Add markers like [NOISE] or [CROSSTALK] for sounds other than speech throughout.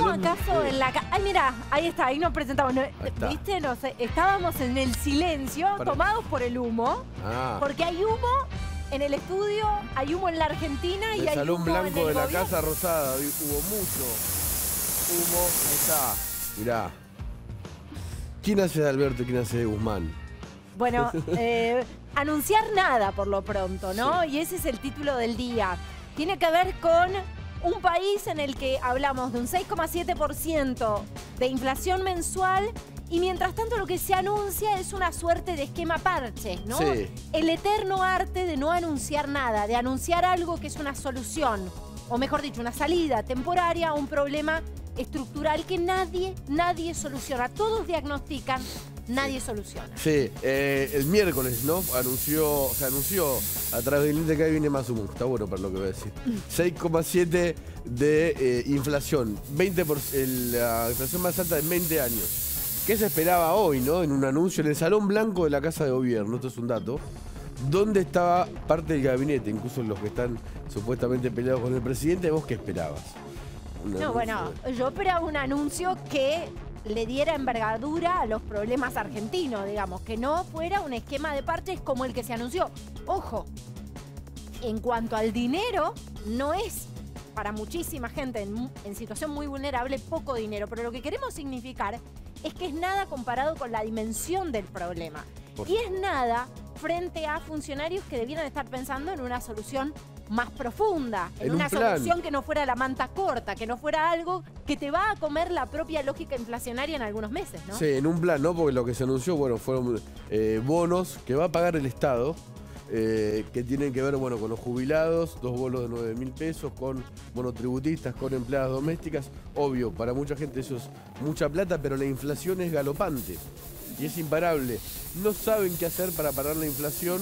¿Hubo acaso en la ca- Ay, mira, ahí está, ahí nos presentamos. No, está. ¿Viste? No sé, estábamos en el silencio, Para- tomados por el humo, Ah, porque hay humo en el estudio, hay humo en la Argentina y hay salón humo blanco en el de la gobierno. Casa Rosada, hubo mucho humo. Ahí está, mirá. ¿Quién hace de Alberto y quién hace de Guzmán? Bueno, [LAUGHS] eh, anunciar nada por lo pronto, ¿no? Y ese es el título del día. Tiene que ver con un país en el que hablamos de un 6,7% de inflación mensual y mientras tanto lo que se anuncia es una suerte de esquema parche, ¿no? Sí. El eterno arte de no anunciar nada, de anunciar algo que es una solución, o mejor dicho, una salida temporaria a un problema estructural que nadie, nadie soluciona. Todos diagnostican, nadie soluciona. Sí, eh, el miércoles, ¿no? Anunció, se anunció a través del índice que ahí viene más humo. Está bueno para lo que voy a decir. 6,7 de eh, inflación. 20 por, el- la inflación más alta en 20 años. ¿Qué se esperaba hoy, no? En un anuncio en el Salón Blanco de la Casa de Gobierno, esto es un dato, donde estaba parte del gabinete, incluso los que están supuestamente peleados con el presidente, ¿vos qué esperabas? Un No, anuncio bueno, de- yo esperaba un anuncio que le diera envergadura a los problemas argentinos, digamos, que no fuera un esquema de parches como el que se anunció. Ojo, en cuanto al dinero, no es para muchísima gente en, situación muy vulnerable poco dinero, pero lo que queremos significar es que es nada comparado con la dimensión del problema. Por- Y es nada frente a funcionarios que debieran estar pensando en una solución más profunda, en, En un una solución que no fuera la manta corta, que no fuera algo que te va a comer la propia lógica inflacionaria en algunos meses, ¿no? Sí, en un plan, ¿no? Porque lo que se anunció, bueno, fueron eh, bonos que va a pagar el Estado, eh, que tienen que ver, bueno, con los jubilados, dos bonos de 9 mil pesos, con monotributistas, con empleadas domésticas. Obvio, para mucha gente eso es mucha plata, pero la inflación es galopante y es imparable. No saben qué hacer para parar la inflación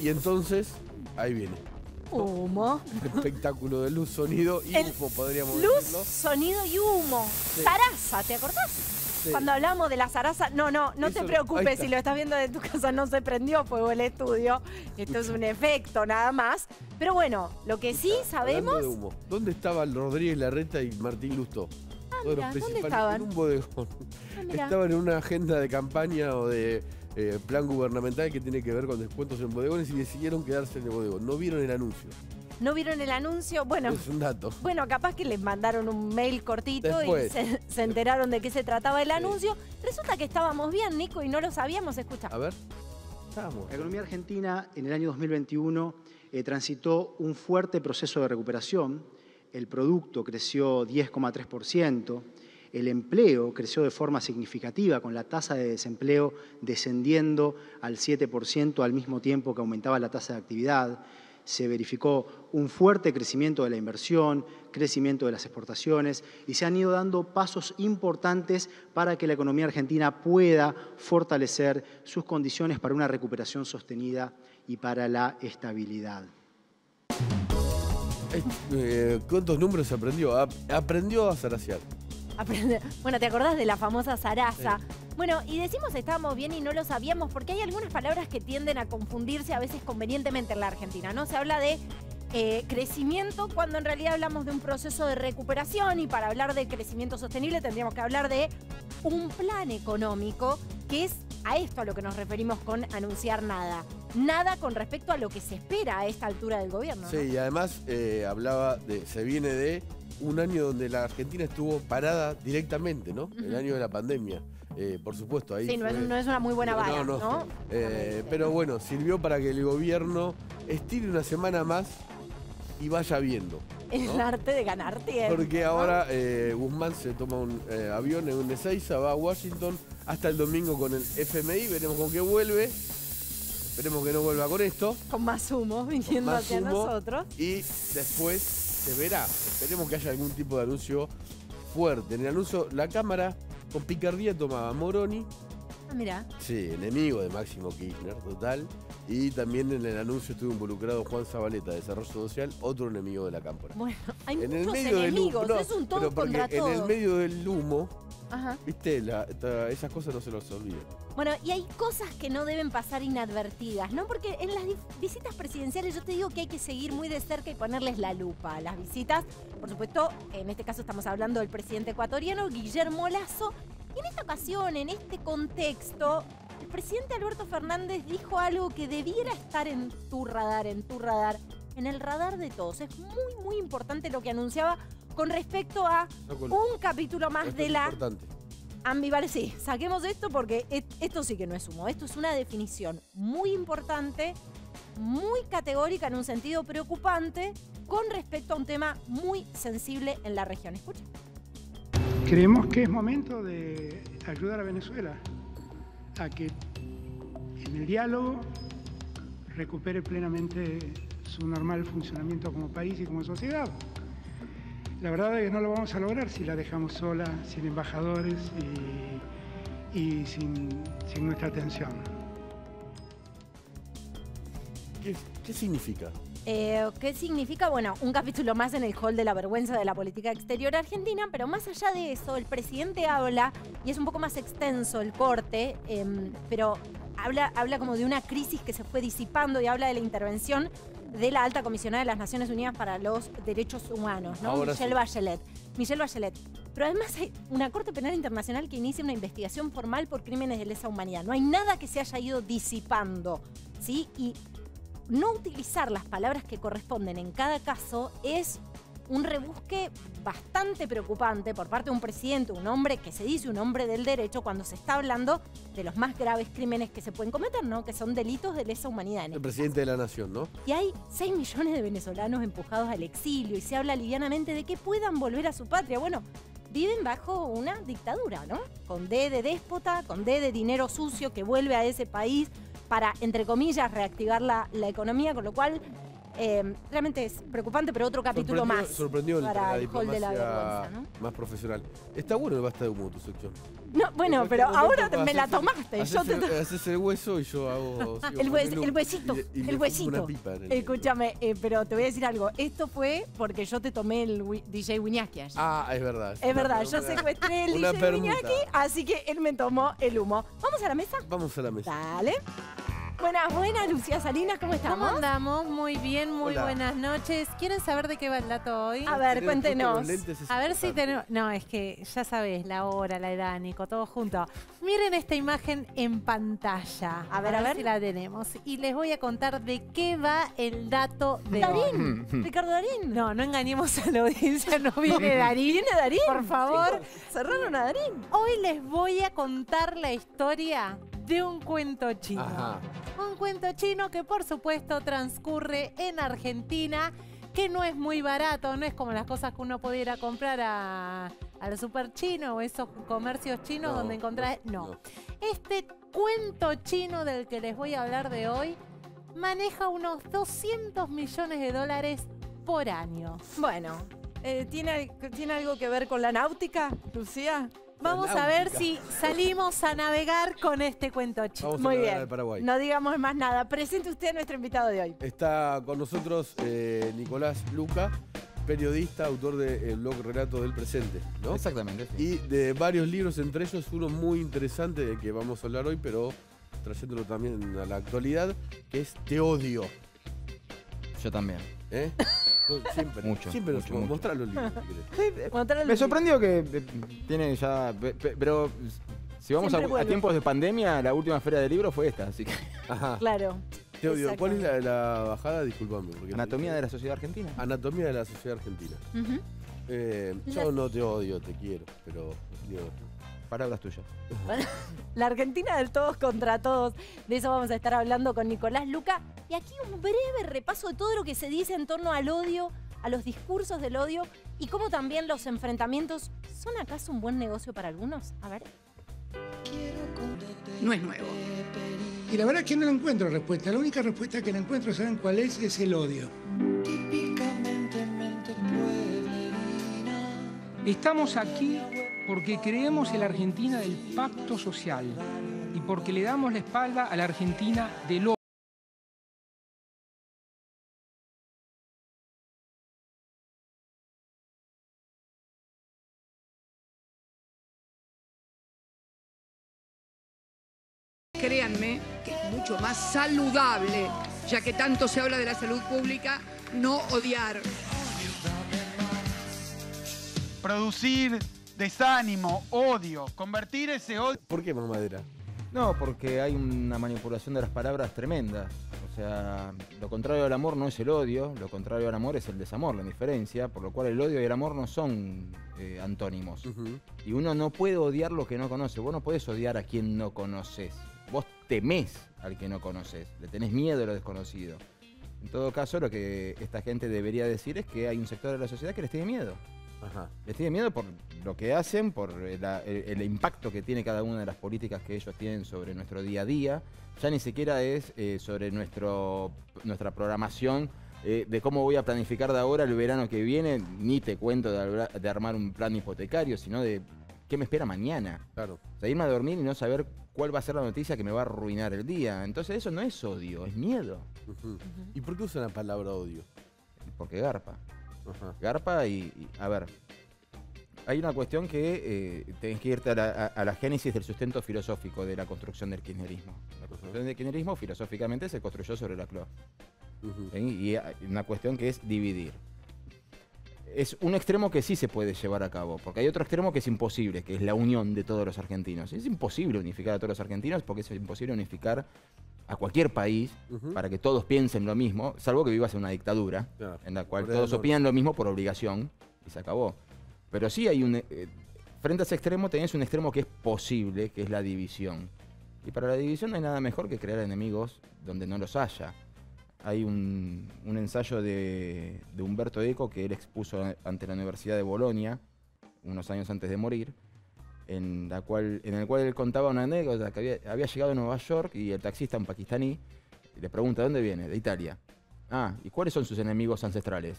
y entonces, ahí viene. Humo. Espectáculo de luz, sonido y El UFO, podríamos Luz, decirlo. sonido y humo. Sí. Zaraza, ¿te acordás? Sí. Cuando hablamos de la zaraza, no, no, no te Eso- preocupes si lo estás viendo de tu casa, no se prendió fuego el estudio. Esto es un efecto nada más. Pero bueno, lo que sí sabemos. de humo, ¿Dónde estaban Rodríguez Larreta y Martín Lustó? Los mira, ¿dónde estaban? En un bodegón. Ah, mirá. Estaban en una agenda de campaña o de eh, plan gubernamental que tiene que ver con descuentos en bodegones y decidieron quedarse en el bodegón. No vieron el anuncio. ¿No vieron el anuncio? Bueno, Es un dato. Bueno, capaz que les mandaron un mail cortito Después. y se, se enteraron de qué se trataba el anuncio. Resulta que estábamos bien, Nico, y no lo sabíamos. Escucha. A ver. Estábamos. La economía argentina en el año 2021 eh, transitó un fuerte proceso de recuperación. El producto creció 10,3%, el empleo creció de forma significativa, con la tasa de desempleo descendiendo al 7% al mismo tiempo que aumentaba la tasa de actividad. Se verificó un fuerte crecimiento de la inversión, crecimiento de las exportaciones y se han ido dando pasos importantes para que la economía argentina pueda fortalecer sus condiciones para una recuperación sostenida y para la estabilidad. Eh, ¿Cuántos números aprendió? Ap- aprendió a zaraciar. Bueno, ¿te acordás de la famosa zaraza? Bueno, y decimos estábamos bien y no lo sabíamos porque hay algunas palabras que tienden a confundirse a veces convenientemente en la Argentina, ¿no? Se habla de eh, crecimiento cuando en realidad hablamos de un proceso de recuperación y para hablar de crecimiento sostenible tendríamos que hablar de un plan económico que es a esto a lo que nos referimos con anunciar nada. Nada con respecto a lo que se espera a esta altura del gobierno. ¿no? Sí, y además eh, hablaba de. Se viene de un año donde la Argentina estuvo parada directamente, ¿no? El año de la pandemia. Eh, por supuesto, ahí. Sí, no es, no una muy buena vara, ¿no? Eh, Obviamente. pero bueno, sirvió para que el gobierno estire una semana más y vaya viendo. [LAUGHS] El ¿no? arte de ganar tiempo. Porque ¿no? ahora eh, Guzmán se toma un eh, avión en un Ezeiza, va a Washington hasta el domingo con el FMI, veremos con qué vuelve. Esperemos que no vuelva con esto. Con más humo viniendo más hacia humo. nosotros. Y después se verá. Esperemos que haya algún tipo de anuncio fuerte. En el anuncio, la Cámara con picardía tomaba Moroni, Ah, mira. sí, enemigo de Máximo Kirchner, total. Y también en el anuncio estuvo involucrado Juan Zabaleta, de Desarrollo Social, otro enemigo de la Cámpora. Bueno, hay En el muchos enemigos, humo, no, es un todo en el medio del humo Ajá. ¿Viste? La- ta- esas cosas no se los olviden. Bueno, y hay cosas que no deben pasar inadvertidas, ¿no? Porque en las visitas presidenciales yo te digo que hay que seguir muy de cerca y ponerles la lupa a las visitas. Por supuesto, en este caso estamos hablando del presidente ecuatoriano, Guillermo Lazo. Y en esta ocasión, en este contexto, el presidente Alberto Fernández dijo algo que debiera estar en tu radar, en tu radar, en el radar de todos. Es muy, muy importante lo que anunciaba con respecto a No con- un capítulo más esto de es la importante. Ambivalencia, sí, saquemos esto porque et- esto sí que no es humo. Esto es una definición muy importante, muy categórica en un sentido preocupante con respecto a un tema muy sensible en la región. Escucha. Creemos que es momento de ayudar a Venezuela a que en el diálogo recupere plenamente su normal funcionamiento como país y como sociedad. La verdad es que no lo vamos a lograr si la dejamos sola, sin embajadores y, y sin, sin nuestra atención. ¿Qué, qué significa? Eh, ¿Qué significa? Bueno, un capítulo más en el hall de la vergüenza de la política exterior argentina, pero más allá de eso, el presidente habla, y es un poco más extenso el corte, em, pero habla, habla como de una crisis que se fue disipando y habla de la intervención de la alta comisionada de las Naciones Unidas para los Derechos Humanos, ¿no? Ahora Michelle sí. Bachelet. Michelle Bachelet. Pero además hay una Corte Penal Internacional que inicia una investigación formal por crímenes de lesa humanidad. No hay nada que se haya ido disipando, ¿sí? Y no utilizar las palabras que corresponden en cada caso es un rebusque bastante preocupante por parte de un presidente, un hombre que se dice un hombre del derecho cuando se está hablando de los más graves crímenes que se pueden cometer, ¿no? Que son delitos de lesa humanidad. En El este presidente de la nación, ¿no? y hay 6 millones de venezolanos empujados al exilio y se habla livianamente de que puedan volver a su patria. Bueno, viven bajo una dictadura, ¿no? Con D de déspota, con D de dinero sucio que vuelve a ese país para, entre comillas, reactivar la, la economía, con lo cual eh, realmente es preocupante, pero otro capítulo más Sorprendió el- para la el hall de la vergüenza, ¿no? más profesional. Está bueno el basta de humo tu sección. No, bueno, En pero ahora me la haces- tomaste. Yo haces te el- haces el hueso y yo hago. [LAUGHS] El, hues- huesito, y y el huesito. el- Escúchame, eh, pero te voy a decir algo. Esto fue porque yo te tomé el DJ Wiñaki ayer. Ah, es verdad. es verdad, yo secuestré el DJ. Wiñaki, así que él me tomó el humo. ¿Vamos a la mesa? Vamos a la mesa. Dale. Buenas, buenas, Lucía Salinas, ¿cómo estamos? ¿Cómo andamos? Muy bien, muy Hola. buenas noches. ¿Quieren saber de qué va el dato hoy? A ver, cuéntenos. A ver si tenemos... No, es que ya sabes, la hora, la edad, Nico, todo junto. Miren esta imagen en pantalla. A ver, a ver. si la tenemos. Y les voy a contar de qué va el dato de hoy. Darín, Ricardo Darín. No, no engañemos a la audiencia, no viene Darín. ¿Viene Darín? Por favor. Cerraron a Darín. Hoy les voy a contar la historia de un cuento chino. Ajá. Un cuento chino que por supuesto transcurre en Argentina, que no es muy barato, no es como las cosas que uno pudiera comprar a, al super chino o esos comercios chinos No, donde encontrás... no, No. no. Este cuento chino del que les voy a hablar de hoy maneja unos 200 millones de dólares por año. Bueno, eh, ¿tiene, ¿tiene algo que ver con la náutica, Lucía? Vamos a ver si salimos a navegar con este cuento. Vamos a Muy hablar bien. de Paraguay. No digamos más nada. Presente usted a nuestro invitado de hoy. Está con nosotros eh, Nicolás Luca, periodista, autor del blog Relato del Presente, ¿no? Exactamente. sí. Y de varios libros, entre ellos uno muy interesante del que vamos a hablar hoy, pero trayéndolo también a la actualidad, que es Te odio. Yo también. ¿Eh? Siempre, [LAUGHS] Mucho, siempre mucho. mostrar los libros. si querés. Mostrarle Me sorprendió que eh, tiene ya. pe- pe- Pero si vamos a, tiempos de pandemia, la última feria de libros fue esta, así que. Ajá. Claro. Te odio. ¿Cuál es la, la bajada? Disculpame. porque- Anatomía de la sociedad argentina. Anatomía de la sociedad argentina. Eh, La- yo no te odio, te quiero, pero. Digo, Palabras tuyas. [LAUGHS] La Argentina del todos contra todos. De eso vamos a estar hablando con Nicolás Luca. Y aquí un breve repaso de todo lo que se dice en torno al odio, a los discursos del odio y cómo también los enfrentamientos son acaso un buen negocio para algunos. A ver. No es nuevo. Y la verdad es que no le encuentro respuesta. La única respuesta que le encuentro, ¿saben cuál es? Es el odio. Estamos aquí porque creemos en la Argentina del pacto social y porque le damos la espalda a la Argentina del otro. Créanme que es mucho más saludable, ya que tanto se habla de la salud pública, no odiar. Producir desánimo, odio, convertir ese odio... ¿Por qué mamadera? No, porque hay una manipulación de las palabras tremenda. O sea, lo contrario al amor no es el odio, lo contrario al amor es el desamor, la indiferencia, por lo cual el odio y el amor no son eh, antónimos. Y uno no puede odiar lo que no conoce. Vos no podés odiar a quien no conoces. Vos temés al que no conoces. Le tenés miedo a lo desconocido. En todo caso, lo que esta gente debería decir es que hay un sector de la sociedad que les tiene miedo. Ajá. Les tiene miedo por lo que hacen, por la- el, el impacto que tiene cada una de las políticas que ellos tienen sobre nuestro día a día. Ya ni siquiera es eh, sobre nuestro, nuestra programación eh, de cómo voy a planificar de ahora el verano que viene, ni te cuento de, armar un plan hipotecario, sino de qué me espera mañana. Claro. O sea, irme a dormir y no saber cuál va a ser la noticia que me va a arruinar el día. Entonces eso no es odio, es miedo. ¿Y por qué usan la palabra odio? Porque garpa. Ajá. Garpa y, y- a ver, hay una cuestión que eh, tenés que irte a la, a- a la génesis del sustento filosófico de la construcción del kirchnerismo. La construcción del kirchnerismo filosóficamente se construyó sobre la CLO. Ujú. ¿sí? Y hay una cuestión que es dividir. Es un extremo que sí se puede llevar a cabo, porque hay otro extremo que es imposible, que es la unión de todos los argentinos. Es imposible unificar a todos los argentinos porque es imposible unificar a cualquier país para que todos piensen lo mismo, salvo que vivas en una dictadura, Claro. en la cual Corea todos opinan lo mismo por obligación y se acabó. Pero sí hay un... eh, frente a ese extremo tenés un extremo que es posible, que es la división. Y para la división no hay nada mejor que crear enemigos donde no los haya. Hay un, ensayo de, de Humberto Eco que él expuso ante la Universidad de Bolonia, unos años antes de morir, en, el cual él contaba una anécdota que había, llegado a Nueva York y el taxista, un pakistaní, le pregunta, ¿de dónde viene? De Italia. Ah, ¿y cuáles son sus enemigos ancestrales?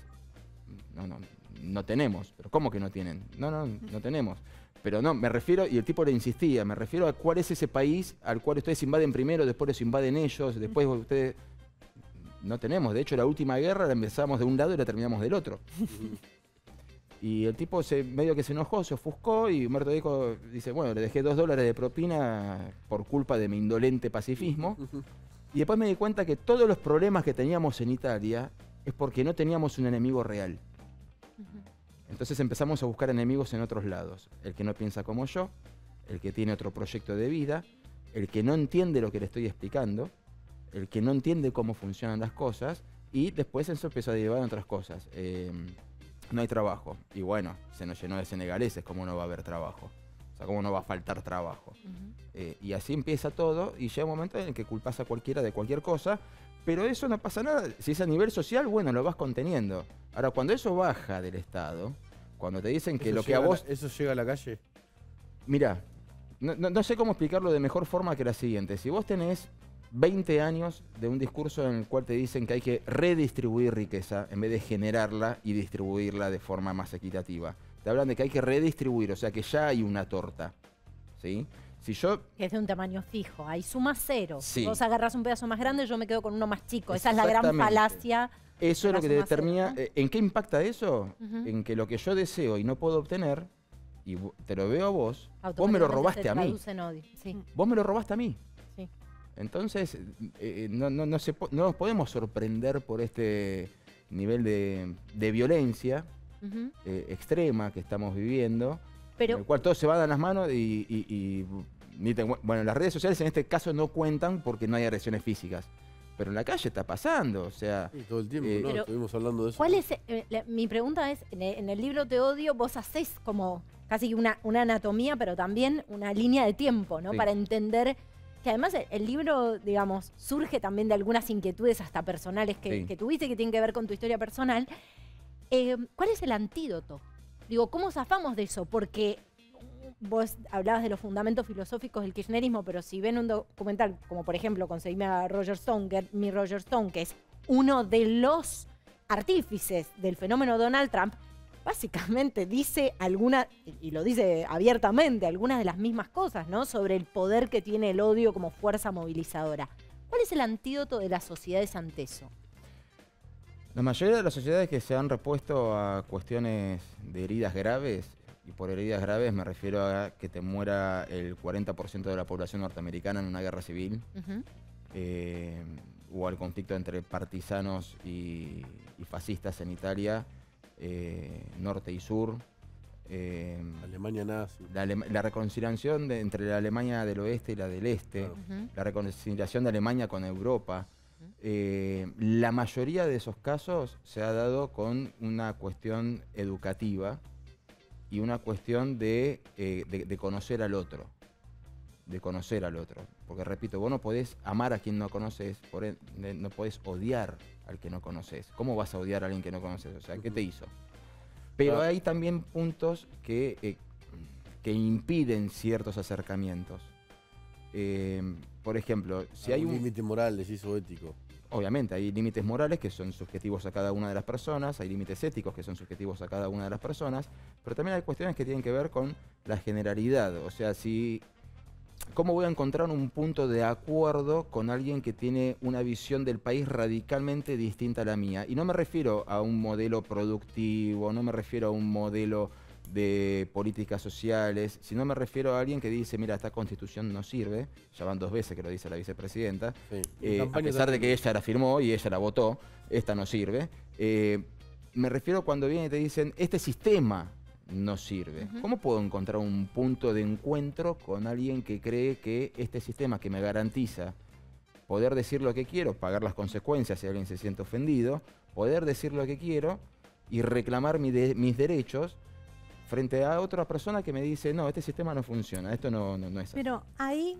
No, no, no tenemos. ¿Pero cómo que no tienen? No, no, no tenemos. Pero no, me refiero, y el tipo le insistía, me refiero a cuál es ese país al cual ustedes invaden primero, después los invaden ellos, después ustedes... No tenemos. De hecho, la última guerra la empezamos de un lado y la terminamos del otro. [LAUGHS] Y el tipo se, medio que se enojó, se ofuscó y Humberto Eco dice, bueno, le dejé dos dólares de propina por culpa de mi indolente pacifismo. Y después me di cuenta que todos los problemas que teníamos en Italia es porque no teníamos un enemigo real. Entonces empezamos a buscar enemigos en otros lados. El que no piensa como yo, el que tiene otro proyecto de vida, el que no entiende lo que le estoy explicando, el que no entiende cómo funcionan las cosas, y después eso empezó a derivar en otras cosas. Eh, no hay trabajo. Y bueno, se nos llenó de senegaleses, ¿cómo no va a haber trabajo? O sea, ¿cómo no va a faltar trabajo? Eh, y así empieza todo y llega un momento en el que culpas a cualquiera de cualquier cosa, pero eso no pasa nada. Si es a nivel social, bueno, lo vas conteniendo. Ahora, cuando eso baja del Estado, cuando te dicen que ¿Eso lo que a vos... la- ¿Eso llega a la calle? Mira, no, no- no sé cómo explicarlo de mejor forma que la siguiente. Si vos tenés 20 años de un discurso en el cual te dicen que hay que redistribuir riqueza en vez de generarla y distribuirla de forma más equitativa. Te hablan de que hay que redistribuir, o sea que ya hay una torta. ¿Sí? Si yo es de un tamaño fijo. Ahí suma cero. Sí. Vos agarras un pedazo más grande, yo me quedo con uno más chico. Esa es la gran falacia. Eso es lo que te cero, determina. ¿no? eh, ¿En qué impacta eso? En que lo que yo deseo y no puedo obtener, y te lo veo a vos, vos me lo robaste a mí. traduce en odio. Sí. Vos me lo robaste a mí. Entonces, eh, no, no, no, se no nos podemos sorprender por este nivel de, de violencia eh, extrema que estamos viviendo, Pero en el cual todos se van a las manos y, y- y ni te- bueno, las redes sociales en este caso no cuentan porque no hay agresiones físicas. Pero en la calle está pasando, o sea... Sí, todo el tiempo, Eh, ¿no? Pero, Estuvimos hablando de eso. ¿Cuál es, eh, la- mi pregunta es, en el, en el libro Te odio, vos hacés como casi que una, una anatomía, pero también una línea de tiempo, ¿no? Sí. Para entender que además el, libro, digamos, surge también de algunas inquietudes hasta personales que, Sí. que tuviste que tienen que ver con tu historia personal. Eh, ¿Cuál es el antídoto? Digo, ¿cómo zafamos de eso? Porque vos hablabas de los fundamentos filosóficos del kirchnerismo, pero si ven un documental, como por ejemplo conseguirme a Roger Stone, Get Me Roger Stone, que es uno de los artífices del fenómeno Donald Trump, básicamente dice alguna, y lo dice abiertamente, algunas de las mismas cosas, ¿no? Sobre el poder que tiene el odio como fuerza movilizadora. ¿Cuál es el antídoto de las sociedades ante eso? La mayoría de las sociedades que se han repuesto a cuestiones de heridas graves Y por heridas graves me refiero a que te muera el 40% de la población norteamericana en una guerra civil. Eh, o al conflicto entre partisanos y, y fascistas en Italia, eh, norte y sur. eh, Alemania nazi. la, alema- la reconciliación de- entre la Alemania del oeste y la del este, la reconciliación de Alemania con Europa. eh, la mayoría de esos casos se ha dado con una cuestión educativa y una cuestión de, eh, de- de conocer al otro. De conocer al otro. Porque repito, vos no podés amar a quien no conoces, por ende, no podés odiar al que no conoces. ¿Cómo vas a odiar a alguien que no conoces? O sea, ¿qué te hizo? Pero Ah. hay también puntos que, eh, que impiden ciertos acercamientos. Eh, por ejemplo, si hay un límite moral, decís, o ético. Obviamente, hay límites morales que son subjetivos a cada una de las personas, hay límites éticos que son subjetivos a cada una de las personas, pero también hay cuestiones que tienen que ver con la generalidad. O sea, si. ¿Cómo voy a encontrar un punto de acuerdo con alguien que tiene una visión del país radicalmente distinta a la mía? Y no me refiero a un modelo productivo, no me refiero a un modelo de políticas sociales, sino me refiero a alguien que dice, mira, esta constitución no sirve, ya van dos veces que lo dice la vicepresidenta, Sí. eh, a pesar de que ella la firmó y ella la votó, esta no sirve. Eh, me refiero cuando vienen y te dicen, este sistema no sirve. ¿Cómo puedo encontrar un punto de encuentro con alguien que cree que este sistema que me garantiza poder decir lo que quiero, pagar las consecuencias si alguien se siente ofendido, poder decir lo que quiero y reclamar mi de- mis derechos frente a otra persona que me dice, no, este sistema no funciona, esto no, no, no es así. Pero ahí,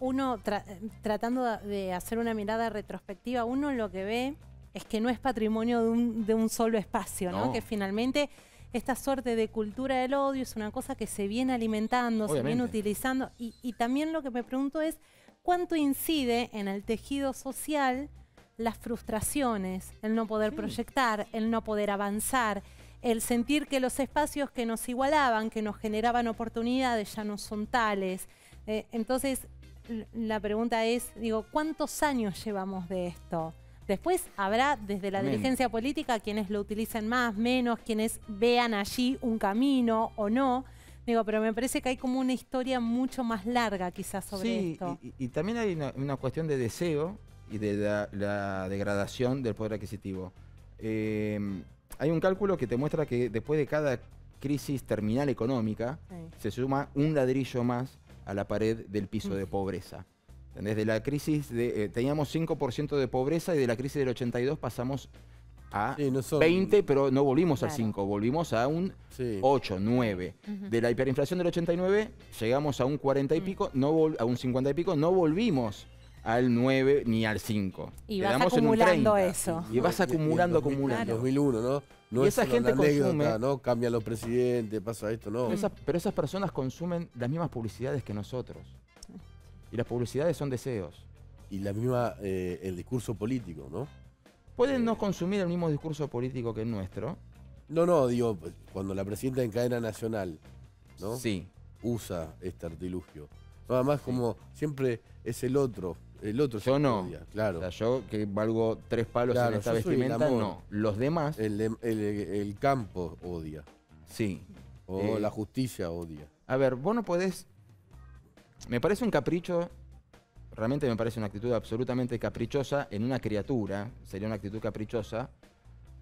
uno tra- tratando de hacer una mirada retrospectiva, uno lo que ve es que no es patrimonio de un, de un solo espacio, ¿no? No. Que finalmente esta suerte de cultura del odio es una cosa que se viene alimentando, se viene utilizando. Y, y también lo que me pregunto es cuánto incide en el tejido social las frustraciones, el no poder proyectar, el no poder avanzar, el sentir que los espacios que nos igualaban, que nos generaban oportunidades, ya no son tales. Eh, entonces, la pregunta es, digo, ¿cuántos años llevamos de esto? Después habrá desde la Amén. dirigencia política quienes lo utilicen más, menos, quienes vean allí un camino o no. Digo, pero me parece que hay como una historia mucho más larga quizás sobre sí, esto. Y, y también hay una, una cuestión de deseo y de la, la degradación del poder adquisitivo. Eh, hay un cálculo que te muestra que después de cada crisis terminal económica, Sí. se suma un ladrillo más a la pared del piso de pobreza. Desde la crisis de, eh, teníamos 5% de pobreza y de la crisis del 82 pasamos a Sí, no son- 20, pero no volvimos al Claro. 5, volvimos a un Sí. 8, 9. Ujú. De la hiperinflación del 89 llegamos a un 40 y Mm. pico, no vol- a un 50 y pico, no volvimos al 9 ni al 5. Y vas Quedamos en un acumulando 30. eso. Y vas acumulando, y en 2000 acumulando. En 2001, ¿no? No Y es esa una gente anécdota, consume- ¿no? Cambian los presidentes, pasa esto, no. Pero, esas, pero esas personas consumen las mismas publicidades que nosotros. Y las publicidades son deseos. Y la misma, eh, el discurso político, ¿no? Pueden no consumir el mismo discurso político que el nuestro. No, no, digo, cuando la presidenta en cadena nacional, ¿no? Sí. Usa este artilugio. Nada más como siempre es el otro, el otro Yo no. claro. O sea, yo que valgo tres palos Claro, en esta vestimenta, amor. no. Los demás, El, el- el campo odia, sí. o Eh, la justicia odia. A ver, vos no podés. Me parece un capricho. Realmente me parece una actitud absolutamente caprichosa en una criatura. Sería una actitud caprichosa.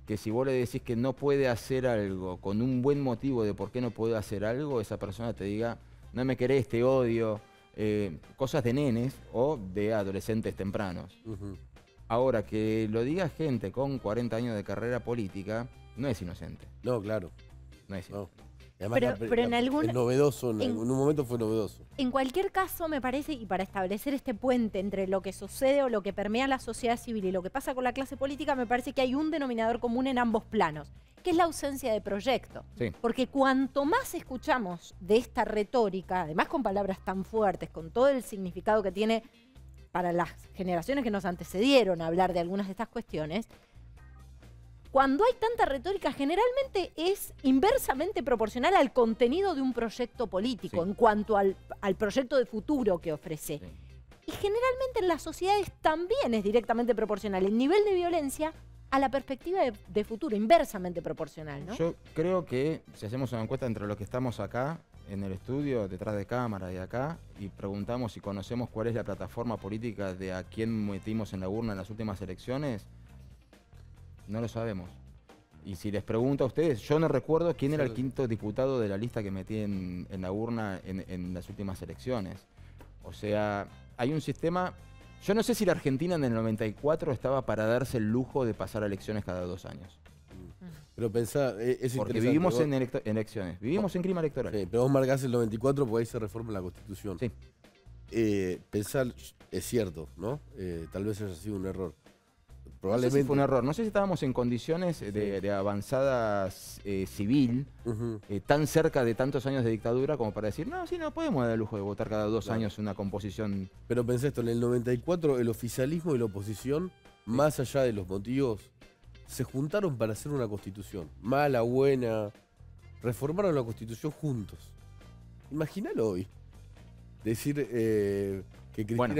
Que si vos le decís que no puede hacer algo con un buen motivo de por qué no puede hacer algo, esa persona te diga, no me querés, te odio. eh, cosas de nenes o de adolescentes tempranos. Ahora, que lo diga gente con 40 años de carrera política, no es inocente. No, claro. No es No. Además, Pero- la pre- pero en la- algún- es novedoso, en, en- algún- en un momento fue novedoso. En cualquier caso, me parece, y para establecer este puente entre lo que sucede o lo que permea la sociedad civil y lo que pasa con la clase política, me parece que hay un denominador común en ambos planos, que es la ausencia de proyecto. Sí. Porque cuanto más escuchamos de esta retórica, además con palabras tan fuertes, con todo el significado que tiene para las generaciones que nos antecedieron a hablar de algunas de estas cuestiones, cuando hay tanta retórica, generalmente es inversamente proporcional al contenido de un proyecto político, Sí. en cuanto al, al proyecto de futuro que ofrece. Sí. Y generalmente en las sociedades también es directamente proporcional el nivel de violencia a la perspectiva de, de futuro, inversamente proporcional, ¿no? Yo creo que si hacemos una encuesta entre los que estamos acá, en el estudio, detrás de cámara y acá, y preguntamos si conocemos cuál es la plataforma política de a quién metimos en la urna en las últimas elecciones, no lo sabemos. Y si les pregunto a ustedes, yo no recuerdo quién era el quinto diputado de la lista que metí en, en la urna en, en las últimas elecciones. O sea, hay un sistema... Yo no sé si la Argentina en el 94 estaba para darse el lujo de pasar a elecciones cada dos años. Pero pensá, eh, es Porque vivimos vos- en elecciones, vivimos en clima electoral. Sí, pero vos marcás el 94 porque ahí se reforma la Constitución. Sí. Eh, pensar, es cierto, ¿no? Eh, tal vez haya sido un error. No sé Probablemente. si fue un error. No sé si estábamos en condiciones de, de avanzada eh, civil, eh, tan cerca de tantos años de dictadura como para decir, no, sí, no podemos dar el lujo de votar cada dos Claro. años una composición. Pero pensé esto, en el 94 el oficialismo y la oposición, más allá de los motivos, se juntaron para hacer una constitución. Mala, buena. Reformaron la constitución juntos. Imagínalo hoy. Decir eh, que Cristina... Bueno,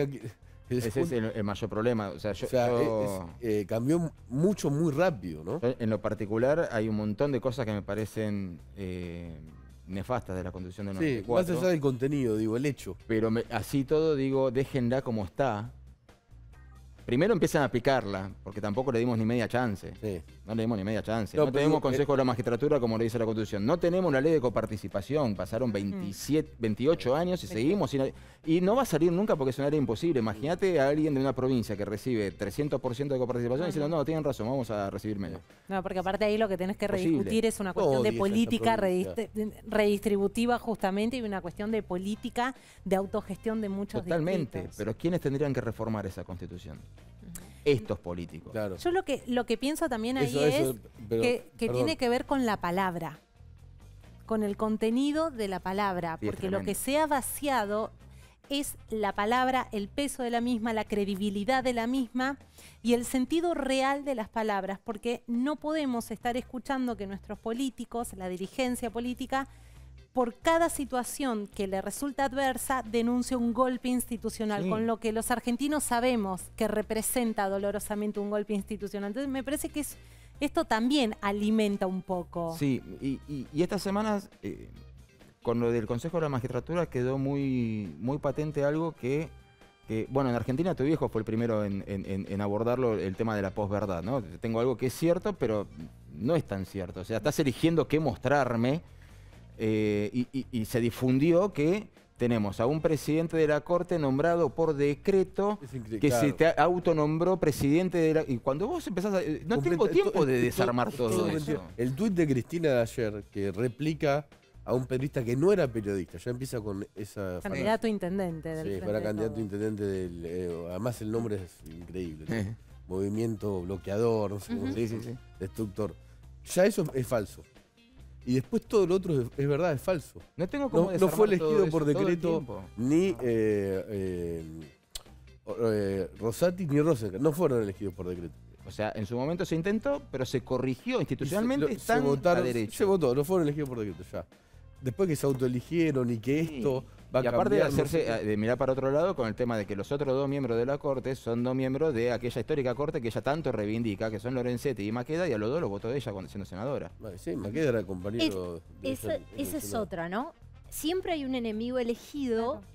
Ese es el, el mayor problema. O sea, yo, o sea, yo- es- es- eh, cambió mucho, muy rápido, ¿no? en lo particular hay un montón de cosas que me parecen eh, nefastas de la constitución del Sí, 94. más allá del contenido, digo, el hecho. Pero me- así todo digo, déjenla como está. Primero empiezan a aplicarla, porque tampoco le dimos ni media chance. Sí. No le dimos ni media chance. No, No, pero tenemos digo, consejo de la magistratura como le dice la Constitución. No tenemos la ley de coparticipación. Pasaron 27, 28 años y seguimos sin... Y no va a salir nunca porque es una ley imposible. Imagínate a alguien de una provincia que recibe 300% de coparticipación diciendo, no, tienen razón, vamos a recibir menos. No, porque aparte ahí lo que tenés que Posible. rediscutir es una cuestión de política redistributiva justamente y una cuestión de política de autogestión de muchos Totalmente. distritos. Pero ¿quiénes tendrían que reformar esa Constitución? Estos políticos. Claro. Yo lo que, lo que pienso también ahí Eso, eso, es pero, que, tiene que ver con la palabra, con el contenido de la palabra, Sí, porque lo que se ha vaciado es la palabra, el peso de la misma, la credibilidad de la misma y el sentido real de las palabras, porque no podemos estar escuchando que nuestros políticos, la dirigencia política, por cada situación que le resulta adversa, denuncia un golpe institucional, Sí. con lo que los argentinos sabemos que representa dolorosamente un golpe institucional. Entonces me parece que es, esto también alimenta un poco. Sí, y, y- y estas semanas, eh, con lo del Consejo de la Magistratura, quedó muy, muy patente algo que, bueno, en Argentina tu viejo fue el primero en, en- en- en abordarlo, el tema de la posverdad, ¿no? Tengo algo que es cierto, pero no es tan cierto. O sea, estás eligiendo qué mostrarme eh, y, y- y se difundió que tenemos a un presidente de la Corte nombrado por decreto que se te autonombró presidente de la... Y cuando vos empezás a... No tengo tiempo de to- desarmar to- todo eso. El tuit de Cristina de ayer, que replica a un periodista que no era periodista, ya empieza con esa. Candidato a intendente del Sí, de candidato intendente del. eh, además, el nombre es increíble. Eh. Movimiento bloqueador, no sé cómo se Sí, sí, dice, sí. destructor. Ya eso es falso. Y después todo lo otro es, es verdad, es falso. No tengo cómo No, no fue elegido por decreto ni eh, eh, eh, Rosati ni Rosenberg. No fueron elegidos por decreto. O sea, en su momento se intentó, pero se corrigió institucionalmente. Se, lo- se están votaron, a derecho. se votó, no fueron elegidos por decreto ya. Después que se autoeligieron y que esto va a y aparte de, hacerse, qué. de mirar para otro lado con el tema de que los otros dos miembros de la Corte son dos miembros de aquella histórica Corte que ella tanto reivindica, que son Lorenzetti y Maqueda, y a los dos los votó ella cuando siendo senadora. Vale, sí, Maqueda era compañero. de Esa, esa es otra, ¿no? Siempre hay un enemigo elegido Claro.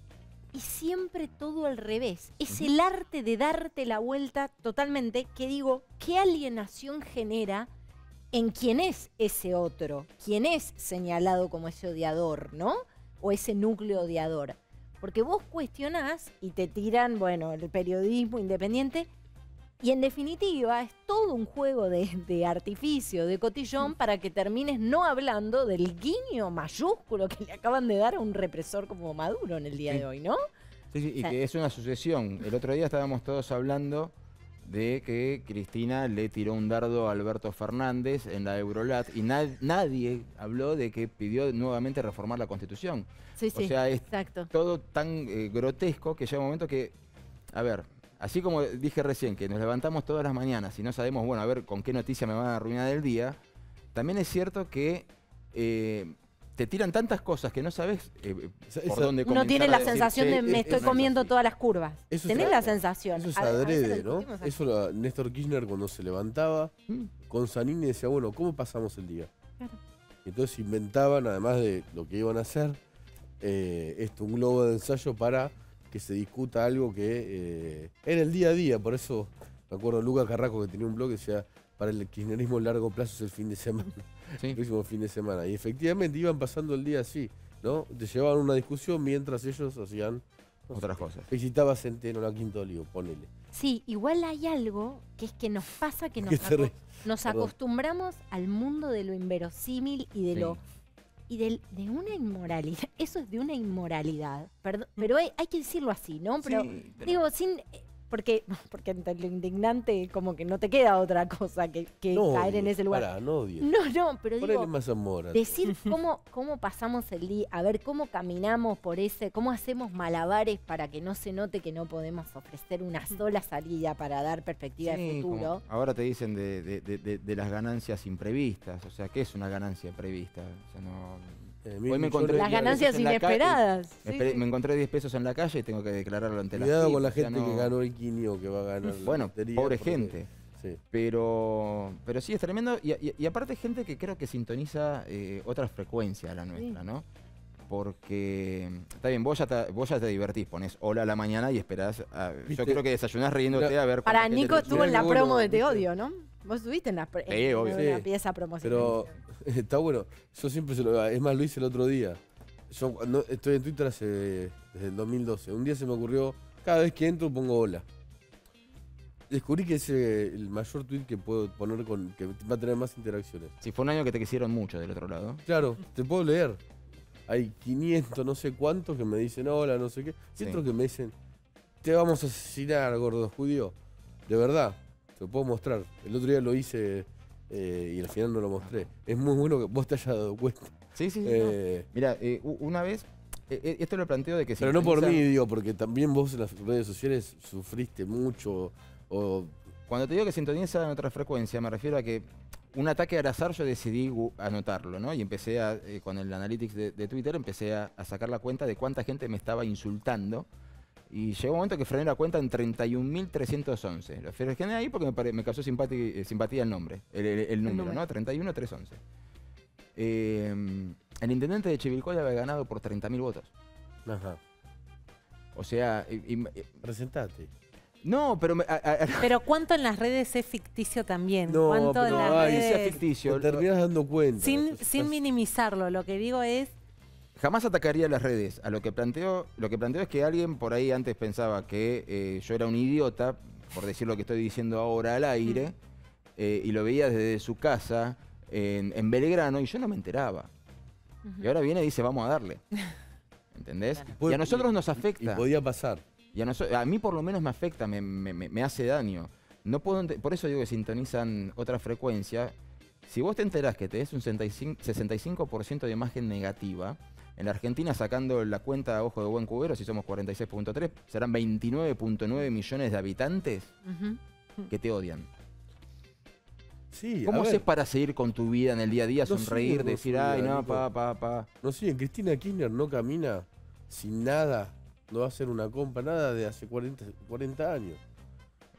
y siempre todo al revés. Es el arte de darte la vuelta totalmente que digo, ¿qué alienación genera en quién es ese otro? ¿Quién es señalado como ese odiador, ¿no? O ese núcleo odiador. Porque vos cuestionás y te tiran, bueno, el periodismo independiente y en definitiva es todo un juego de, de artificio, de cotillón, para que termines no hablando del guiño mayúsculo que le acaban de dar a un represor como Maduro en el día Sí. de hoy, ¿no? Sí, sí, y O sea- que es una sucesión. El otro día estábamos todos hablando de que Cristina le tiró un dardo a Alberto Fernández en la Eurolat y na- nadie habló de que pidió nuevamente reformar la Constitución. Sí, O sea, es exacto. todo tan eh, grotesco que llega un momento que, a ver, así como dije recién, que nos levantamos todas las mañanas y no sabemos, bueno, a ver con qué noticia me van a arruinar el día, también es cierto que eh, te tiran tantas cosas que no sabes eh, Esa- por dónde Uno comenzar tiene a la decir, sensación "Che, de me es- estoy es comiendo así". todas las curvas. Eso es Tenés a- la sensación. Eso es adrede, ¿no? Eso lo- Néstor Kirchner cuando se levantaba Mm. con Zanini decía, bueno, ¿cómo pasamos el día? Claro. Entonces inventaban, además de lo que iban a hacer, eh, esto, un globo de ensayo para que se discuta algo que eh, era el día a día. Por eso me acuerdo de Luca Carraco que tenía un blog que decía, para el kirchnerismo largo plazo es el fin de semana. [LAUGHS] Sí. el próximo fin de semana. Y efectivamente iban pasando el día así, ¿no? Te llevaban una discusión mientras ellos hacían... no sé, Otras cosas. Visitaba Centeno, la Quinto Olivo, ponele. Sí, igual hay algo que es que nos pasa que [LAUGHS] nos, acostumbramos al mundo de lo inverosímil y de Sí. lo y de una inmoralidad. [LAUGHS] Eso es de una inmoralidad. Perdón, pero hay, hay que decirlo así, ¿no? Pero Sí, pero- digo, sin eh, porque [LAUGHS] porque ante lo indignante como que no te queda otra cosa que, que No caer en ese lugar. pará, no odies. No, no, pero Ponele digo, más amor. a- decir cómo, [LAUGHS] cómo pasamos el día, a ver cómo caminamos por ese, cómo hacemos malabares para que no se note que no podemos ofrecer una sola salida para dar perspectiva de Sí, futuro. ahora te dicen de, de- de- de- de las ganancias imprevistas. O sea, ¿qué es una ganancia prevista? O sea, no- Eh, mil Hoy me encontré Las ganancias en la inesperadas. Me, sí, esperé- sí. me encontré 10 pesos en la calle y tengo que declararlo ante la Cuidado con la gente que ganó el quinio que va a ganar. la Bueno, lotería, pobre porque- gente. Sí. Pero, pero sí, es tremendo. Y, y- y aparte gente que creo que sintoniza eh, otra frecuencia a la nuestra, ¿no? Porque, está bien, vos ya te, vos ya te divertís, pones hola a la mañana y esperás. a- yo ¿Viste? creo que desayunás riéndote Mira, a ver Para gente Nico te estuvo en la promo de Te ¿viste? Odio, ¿no? Vos estuviste en la, pre- Sí, en obvio. una Sí, pieza promocional. Pero [LAUGHS] está bueno. Yo siempre se lo. Es más, lo hice el otro día. Yo cuando- estoy en Twitter hace, desde el 2012. Un día se me ocurrió. Cada vez que entro pongo hola. Descubrí que es eh, el mayor tweet que puedo poner con. que va a tener más interacciones. Si fue un año que te quisieron mucho del otro lado. Claro, te puedo leer. Hay 500, no sé cuántos que me dicen hola, no sé qué. Y Sí. otros que me dicen, te vamos a asesinar, gordo judío. De verdad, te lo puedo mostrar. El otro día lo hice eh, y al final no lo mostré. Es muy bueno que vos te hayas dado cuenta. Sí, sí, sí. no. Eh, Mira, eh, una vez, eh, esto lo planteo de que pero no por mí, digo, porque también vos en las redes sociales sufriste mucho. O, Cuando te digo que sintoniza en otra frecuencia, me refiero a que un ataque al azar yo decidí anotarlo, ¿no? Y empecé a, con el analytics de, de Twitter, empecé a, a sacar la cuenta de cuánta gente me estaba insultando. Y llegó un momento que frené la cuenta en 31.311. Lo frené ahí porque me, pare- me causó simpati- eh, simpatía el nombre, el, el- el número, número. ¿no? 31.311. Eh, el intendente de Chivilcoy había ganado por 30.000 votos. ajá, O sea, y- y- eh, presentate. no, pero me- a- a- Pero ¿cuánto en las redes es ficticio también? No, ¿Cuánto en pero las ay, sea redes? ficticio. Te terminás dando cuenta. Sin, sin minimizarlo, lo que digo es, Jamás atacaría las redes. A lo que planteo, lo que planteo es que alguien por ahí antes pensaba que eh, yo era un idiota, por decir lo que estoy diciendo ahora al aire, eh, y lo veía desde su casa en, en Belgrano y yo no me enteraba. Y ahora viene y dice, vamos a darle. [LAUGHS] ¿Entendés? Y a nosotros nos Y afecta. podía pasar. Y a, noso- a mí por lo menos me afecta, me, me- me- me hace daño. No puedo por eso digo que sintonizan otra frecuencia. Si vos te enterás que tenés un 65%, 65% de imagen negativa, en la Argentina sacando la cuenta a ojo de buen cubero, si somos 46.3, serán 29.9 millones de habitantes que te odian. Sí, ¿Cómo haces para seguir con tu vida en el día a día, No sonreír, decir, ay, no, Nico". pa, pa, pa? No siguen, Cristina Kirchner no camina sin nada, no va a hacer una compra, nada de hace 40, 40 años.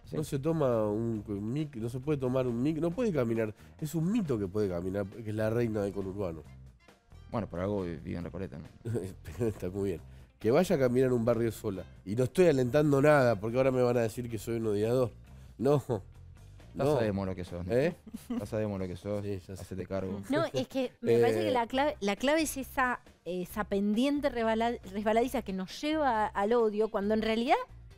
Sí. No se toma un mic, no se puede tomar un mic, no puede caminar. Es un mito que puede caminar, que es la reina del conurbano. Bueno, por algo vive en Recoleta, ¿no? [LAUGHS] Está muy bien. Que vaya a caminar un barrio sola. Y no estoy alentando nada, porque ahora me van a decir que soy un odiador. No. Ya No. sabemos lo que sos. ¿no? ¿Eh? Ya sabemos lo que sos. Sí, ya. Hacete cargo. No, [LAUGHS] es que me parece que la clave, la clave es esa, esa pendiente resbaladiza que nos lleva al odio, cuando en realidad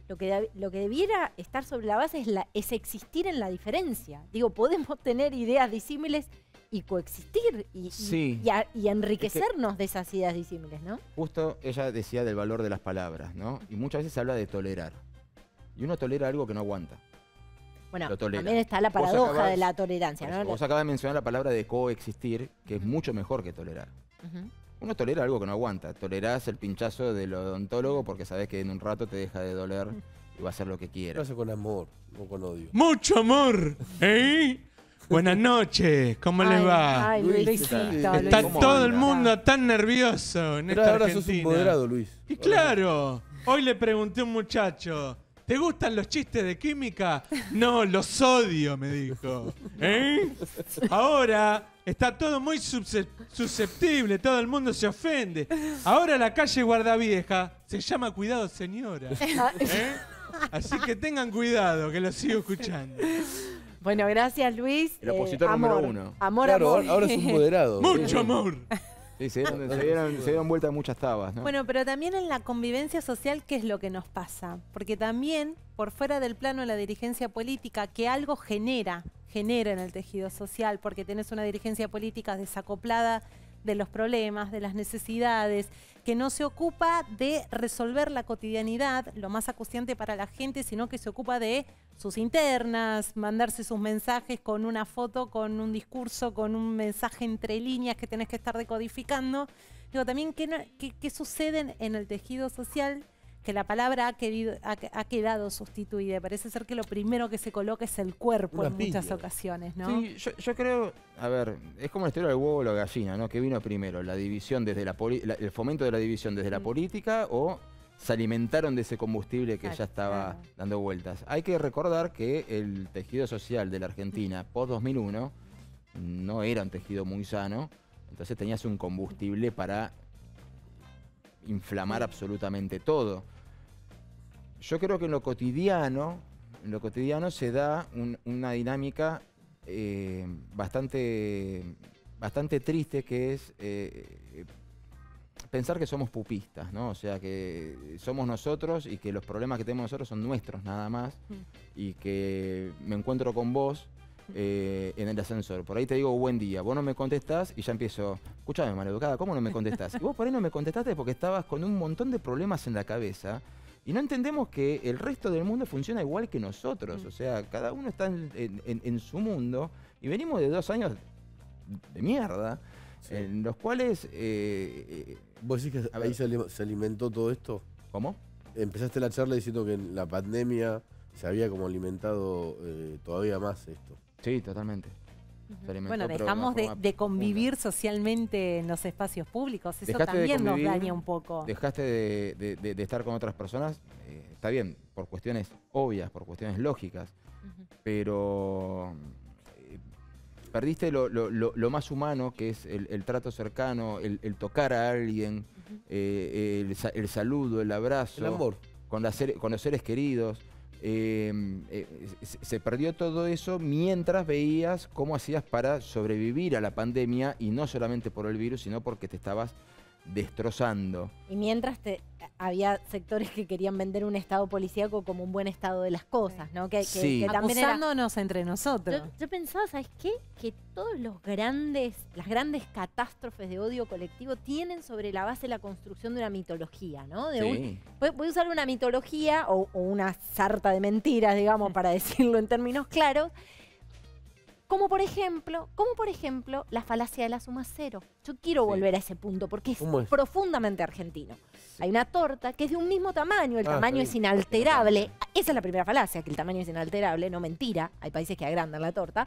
lo que, lo que debiera estar sobre la base es, la, es existir en la diferencia. Digo, podemos tener ideas disímiles y coexistir y, y- Sí. y a- y enriquecernos de esas ideas disímiles, ¿no? Justo ella decía del valor de las palabras, ¿no? Y muchas veces se habla de tolerar. Y uno tolera algo que no aguanta. Bueno, Lo también está la paradoja de la tolerancia, ¿no? eso, Vos acabas de mencionar la palabra de coexistir, que es mucho mejor que tolerar. Uno tolera algo que no aguanta. Tolerás el pinchazo del odontólogo porque sabes que en un rato te deja de doler y va a hacer lo que Lo quiera. hace con amor, no con odio. Mucho amor, ¿eh? Buenas noches, ¿cómo les va? Ay, Luis, Luisito. Está Luisito. ¿Cómo todo el mundo tan nervioso en Pero esta ahora sos un Argentina. moderado, Luis. Y claro, hoy le pregunté a un muchacho, ¿te gustan los chistes de química? No, los odio, me dijo. ¿Eh? Ahora está todo muy susceptible, todo el mundo se ofende. Ahora la calle Guardavieja se llama Cuidado Señora. ¿Eh? Así que tengan cuidado, que lo sigo escuchando. Bueno, gracias Luis. El opositor número amor, uno. Amor, Claro, amor. ahora, ahora es un moderado. [LAUGHS] Mucho amor. Sí, se dieron, se dieron- se dieron vuelta muchas tabas, ¿no? Bueno, pero también en la convivencia social, ¿qué es lo que nos pasa? Porque también, por fuera del plano de la dirigencia política, que algo genera, genera en el tejido social, porque tenés una dirigencia política desacoplada de los problemas, de las necesidades, que no se ocupa de resolver la cotidianidad, lo más acuciante para la gente, sino que se ocupa de sus internas, mandarse sus mensajes con una foto, con un discurso, con un mensaje entre líneas que tenés que estar decodificando. Digo, también, ¿qué, no- qué- sucede en el tejido social? Que la palabra ha, querido- ha, ha quedado sustituida. Parece ser que lo primero que se coloca es el cuerpo Una en muchas ocasiones, ¿no? Sí, yo, yo creo, a ver, es como la historia del huevo o la gallina, ¿no? Que vino primero, la división desde la, poli- la- el fomento de la división desde la Mm. política o se alimentaron de ese combustible que ya estaba claro. dando vueltas. Hay que recordar que el tejido social de la Argentina post 2001 no era un tejido muy sano, entonces tenías un combustible para inflamar absolutamente todo. Yo creo que en lo cotidiano, en lo cotidiano se da un- una dinámica eh, bastante, bastante triste que es eh, pensar que somos pupistas, ¿no? O sea, que somos nosotros y que los problemas que tenemos nosotros son nuestros nada más Mm. y que me encuentro con vos eh, en el ascensor. Por ahí te digo buen día, vos no me contestás y ya empiezo, escúchame, maleducada, ¿cómo no me contestás? Y vos por ahí no me contestaste porque estabas con un montón de problemas en la cabeza y no entendemos que el resto del mundo funciona igual que nosotros. O sea, cada uno está en, en- en- en su mundo y venimos de dos años de mierda, Sí. en los cuales... eh, eh, ¿Vos decís que ver. ahí se alimentó todo esto? ¿Cómo? Empezaste la charla diciendo que en la pandemia se había como alimentado eh, todavía más esto. Sí, totalmente. Bueno, dejamos de, convivir socialmente en los espacios públicos. Eso Dejaste también nos daña un poco. dejaste de, de- de- de estar con otras personas, eh, está bien, por cuestiones obvias, por cuestiones lógicas, pero eh, perdiste lo, lo- lo- lo más humano, que es el, el trato cercano, el, el tocar a alguien, eh, el, sa- el saludo, el abrazo, El amor. con, las con los seres queridos. Eh, eh, se perdió todo eso mientras veías cómo hacías para sobrevivir a la pandemia y no solamente por el virus, sino porque te estabas destrozando. Y mientras te, había sectores que querían vender un estado policíaco como un buen estado de las cosas, ¿no? Que, que- Sí. que también era- Acusándonos entre nosotros. Yo, yo pensaba, ¿sabes qué? Que todos los grandes, las grandes catástrofes de odio colectivo tienen sobre la base la construcción de una mitología, ¿no? De un- Sí. voy, voy a usar una mitología o, o una sarta de mentiras, digamos, [LAUGHS] para decirlo en términos claros. Como por ejemplo, como por ejemplo la falacia de la suma cero. Yo quiero Sí. volver a ese punto porque es, profundamente argentino. Hay una torta que es de un mismo tamaño, el Ah, tamaño es inalterable. Esa es la primera falacia, que el tamaño es inalterable, no mentira. Hay países que agrandan la torta.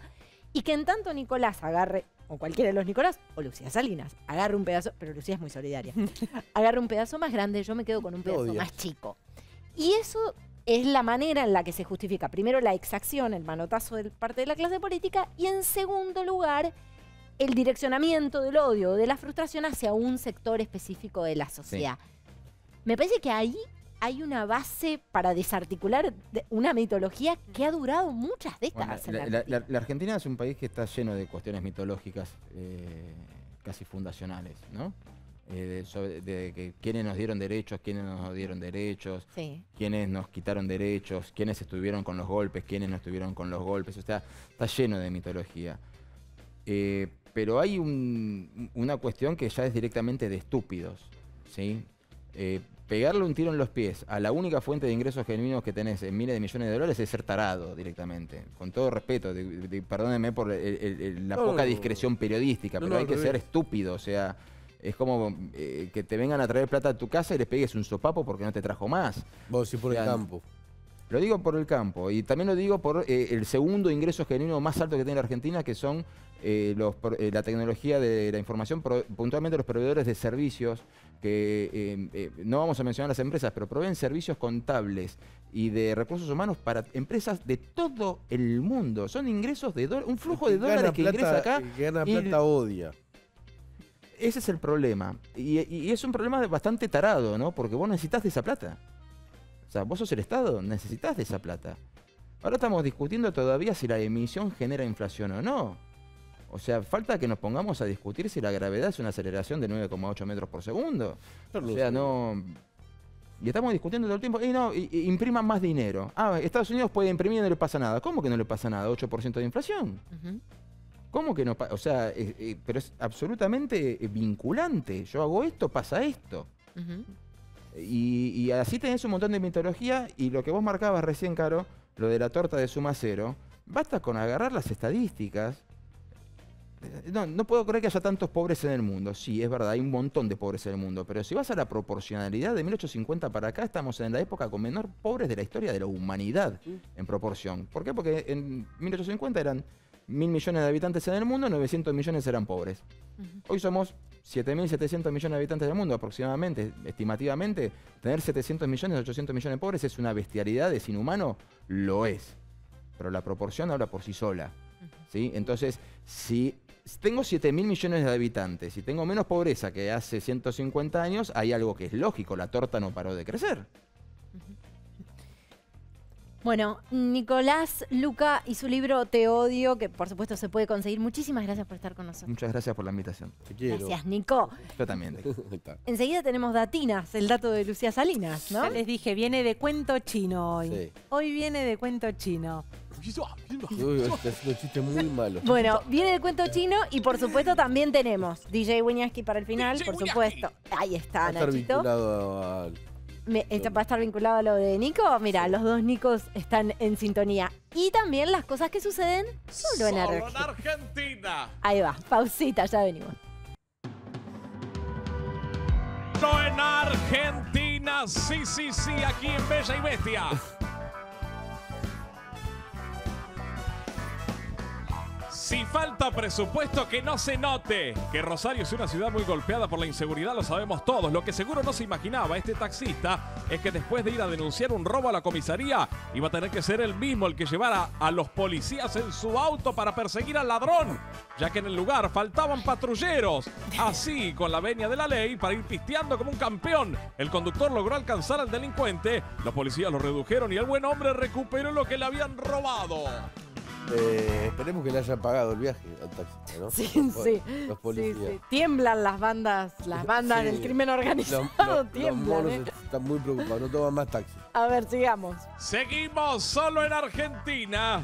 Y que en tanto Nicolás agarre, o cualquiera de los Nicolás, o Lucía Salinas, agarre un pedazo, pero Lucía es muy solidaria, [LAUGHS] agarre un pedazo más grande, yo me quedo con un pedazo más chico. Y eso es la manera en la que se justifica, primero, la exacción, el manotazo de parte de la clase política, y en segundo lugar, el direccionamiento del odio o de la frustración hacia un sector específico de la sociedad. Me parece que ahí hay una base para desarticular de- una mitología que ha durado muchas Bueno, décadas. la, la- Argentina. la- la Argentina es un país que está lleno de cuestiones mitológicas eh, casi fundacionales, ¿no? Eh, de, sobre- de que quiénes nos dieron derechos, quiénes no nos dieron derechos, Sí. quiénes nos quitaron derechos, quiénes estuvieron con los golpes, quiénes no estuvieron con los golpes. O sea, está lleno de mitología. Eh, pero hay un- una cuestión que ya es directamente de estúpidos, ¿sí? Eh, pegarle un tiro en los pies a la única fuente de ingresos genuinos que tenés en miles de millones de dólares es ser tarado directamente. Con todo respeto, de- de- perdónenme por el- el- el- la No, poca discreción periodística, No, pero no, hay que ser estúpido, o sea... Es como eh, que te vengan a traer plata a tu casa y les pegues un sopapo porque no te trajo más. Vos decís por el campo. Lo digo por el campo y también lo digo por eh, el segundo ingreso genuino más alto que tiene la Argentina, que son eh, los eh, la tecnología de la información, pro- puntualmente los proveedores de servicios, que no vamos a mencionar las empresas, pero proveen servicios contables y de recursos humanos para empresas de todo el mundo. Son ingresos de dólares, un flujo de dólares que ingresa acá. que gana y- plata odia. Ese es el problema. Y, y es un problema de- bastante tarado, ¿no? Porque vos necesitas de esa plata. O sea, vos sos el Estado, necesitas de esa plata. Ahora estamos discutiendo todavía si la emisión genera inflación o no. O sea, falta que nos pongamos a discutir si la gravedad es una aceleración de 9,8 metros por segundo. O sea, no... Y estamos discutiendo todo el tiempo, y no, y- y impriman más dinero. Ah, Estados Unidos puede imprimir y no le pasa nada. ¿Cómo que no le pasa nada? 8% de inflación. ¿Cómo que no pasa? O sea, eh, eh, pero es absolutamente eh, vinculante. Yo hago esto, pasa esto. Y, y así tenés un montón de mitología y lo que vos marcabas recién, Caro, lo de la torta de suma cero, basta con agarrar las estadísticas. No, no puedo creer que haya tantos pobres en el mundo. Sí, es verdad, hay un montón de pobres en el mundo, pero si vas a la proporcionalidad de 1850 para acá, estamos en la época con menor pobres de la historia de la humanidad en proporción. ¿Por qué? Porque en 1850 eran mil millones de habitantes en el mundo, 900 millones eran pobres. Hoy somos 7.700 millones de habitantes del mundo aproximadamente, estimativamente. Tener 700 millones, 800 millones de pobres es una bestialidad, es inhumano, lo es. Pero la proporción habla por sí sola. ¿sí? Entonces, si tengo 7.000 millones de habitantes y tengo menos pobreza que hace 150 años, hay algo que es lógico, la torta no paró de crecer. Bueno, Nicolás Luca y su libro Te odio, que por supuesto se puede conseguir. Muchísimas gracias por estar con nosotros. Muchas gracias por la invitación. Te quiero. Gracias, Nico. Yo también. [LAUGHS] Enseguida tenemos datinas, el dato de Lucía Salinas, ¿no? Ya les dije, viene de cuento chino hoy. Sí. Hoy viene de cuento chino. Uy, está haciendo chistes muy malos. [LAUGHS] Bueno, viene el cuento chino y por supuesto también tenemos DJ Wiñaski para el final, por supuesto. Ahí está, Nachito. vinculado al. Me- esta- ¿Va a estar vinculado a lo de Nico? Mira, los dos Nicos están en sintonía. Y también las cosas que suceden solo en Argentina. Argentina. Ahí va, pausita, ya venimos. Solo en Argentina. Sí, sí, sí, aquí en Bella y Bestia. [LAUGHS] Si falta presupuesto, que no se note. Que Rosario es una ciudad muy golpeada por la inseguridad, lo sabemos todos. Lo que seguro no se imaginaba este taxista es que después de ir a denunciar un robo a la comisaría, iba a tener que ser él mismo el que llevara a los policías en su auto para perseguir al ladrón, ya que en el lugar faltaban patrulleros. Así, con la venia de la ley, para ir pisteando como un campeón, el conductor logró alcanzar al delincuente, los policías lo redujeron y el buen hombre recuperó lo que le habían robado. Eh, esperemos que le hayan pagado el viaje al taxista, ¿no? Sí, Los- sí. Los policías. sí. Tiemblan las bandas, las bandas Sí. del crimen organizado, los- los tiemblan. monos ¿eh? están muy preocupados, no toman más taxi. A ver, sigamos. Seguimos solo en Argentina.